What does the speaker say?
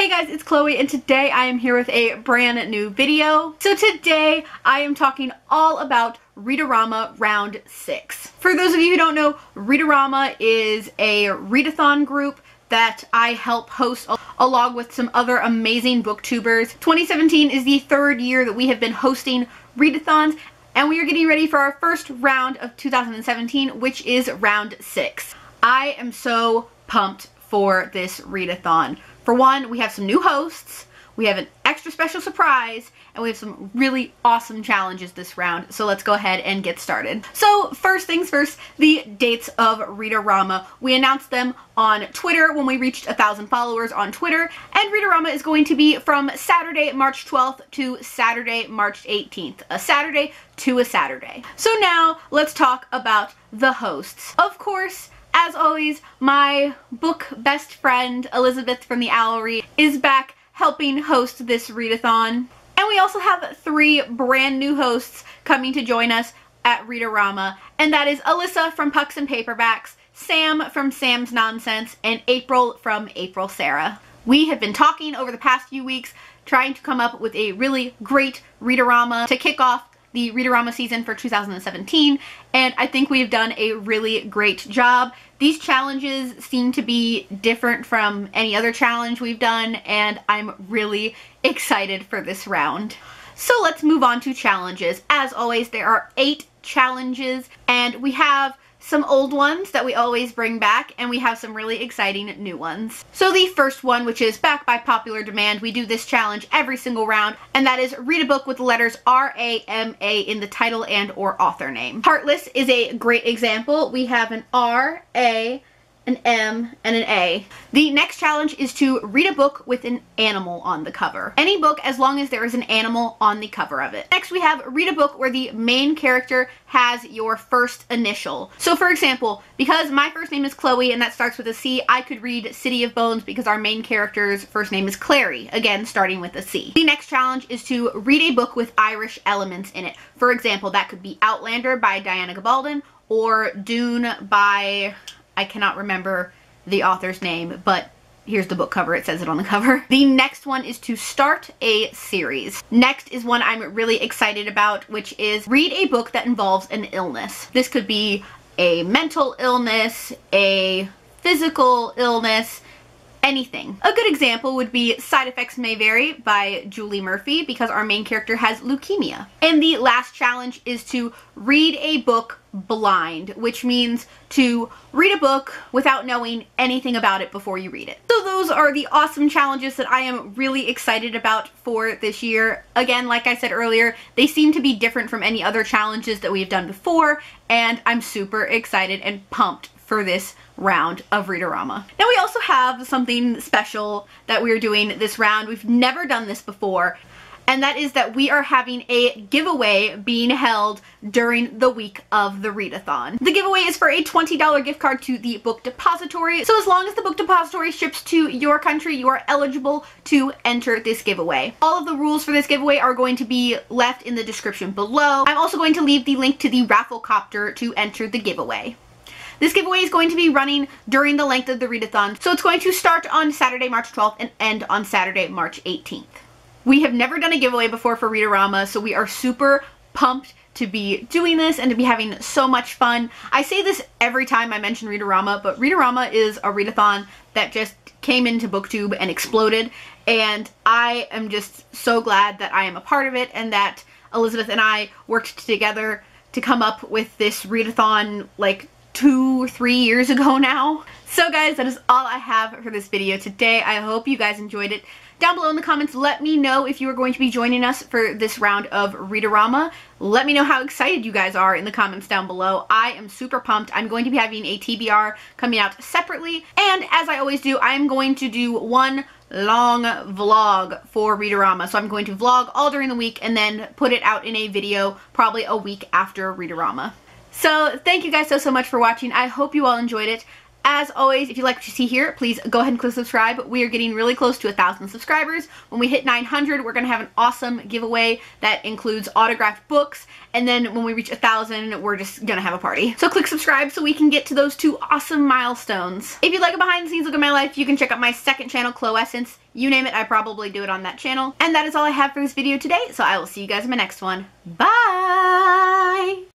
Hey guys, it's Chloe and today I am here with a brand new video. So today I am talking all about Readorama Round 6. For those of you who don't know, Readorama is a readathon group that I help host along with some other amazing booktubers. 2017 is the third year that we have been hosting readathons and we are getting ready for our first round of 2017 which is round 6. I am so pumped for this readathon. For one, we have some new hosts, we have an extra special surprise, and we have some really awesome challenges this round. So let's go ahead and get started. So first things first, the dates of Readorama. We announced them on Twitter when we reached a thousand followers on Twitter. And Readorama is going to be from Saturday, March 12th to Saturday, March 18th. A Saturday to a Saturday. So now let's talk about the hosts. Of course, as always, my book best friend, Elizabeth from the Owlery, is back helping host this readathon. And we also have three brand new hosts coming to join us at Readorama, and that is Alyssa from Pucks and Paperbacks, Sam from Sam's Nonsense, and April from April Sarah. We have been talking over the past few weeks trying to come up with a really great Readorama to kick off the Readorama season for 2017 and I think we've done a really great job. These challenges seem to be different from any other challenge we've done and I'm really excited for this round. So let's move on to challenges. As always, there are eight challenges and we have some old ones that we always bring back, and we have some really exciting new ones. So the first one, which is back by popular demand, we do this challenge every single round, and that is read a book with the letters R-A-M-A in the title and or author name. Heartless is a great example. We have an R, A, an M, and an A. The next challenge is to read a book with an animal on the cover. Any book as long as there is an animal on the cover of it. Next we have read a book where the main character has your first initial. So for example, because my first name is Chloe and that starts with a C, I could read City of Bones because our main character's first name is Clary, again starting with a C. The next challenge is to read a book with Irish elements in it. For example, that could be Outlander by Diana Gabaldon or Dune by I cannot remember the author's name, but here's the book cover. It says it on the cover. The next one is to start a series. Next is one I'm really excited about, which is read a book that involves an illness. This could be a mental illness, a physical illness, anything. A good example would be Side Effects May Vary by Julie Murphy because our main character has leukemia. And the last challenge is to read a book blind, which means to read a book without knowing anything about it before you read it. So those are the awesome challenges that I am really excited about for this year. Again, like I said earlier, they seem to be different from any other challenges that we've done before, and I'm super excited and pumped for this round of Readorama. Now we also have something special that we're doing this round. We've never done this before and that is that we are having a giveaway being held during the week of the readathon. The giveaway is for a $20 gift card to the book depository. So as long as the book depository ships to your country, you are eligible to enter this giveaway. All of the rules for this giveaway are going to be left in the description below. I'm also going to leave the link to the Rafflecopter to enter the giveaway. This giveaway is going to be running during the length of the readathon, so it's going to start on Saturday, March 12th and end on Saturday, March 18th. We have never done a giveaway before for Readorama, so we are super pumped to be doing this and to be having so much fun. I say this every time I mention Readorama, but Readorama is a readathon that just came into booktube and exploded and I am just so glad that I am a part of it and that Elizabeth and I worked together to come up with this readathon like two or three years ago now. So guys, that is all I have for this video today. I hope you guys enjoyed it. Down below in the comments, let me know if you are going to be joining us for this round of Readorama. Let me know how excited you guys are in the comments down below. I am super pumped. I'm going to be having a TBR coming out separately. And as I always do, I am going to do one long vlog for Readorama. So I'm going to vlog all during the week and then put it out in a video probably a week after Readorama. So thank you guys so, so much for watching. I hope you all enjoyed it. As always, if you like what you see here, please go ahead and click subscribe. We are getting really close to a thousand subscribers. When we hit 900, we're gonna have an awesome giveaway that includes autographed books. And then when we reach a thousand, we're just gonna have a party. So click subscribe so we can get to those two awesome milestones. If you'd like a behind the scenes look at my life, you can check out my second channel, Essence. You name it, I probably do it on that channel. And that is all I have for this video today, so I will see you guys in my next one. Bye!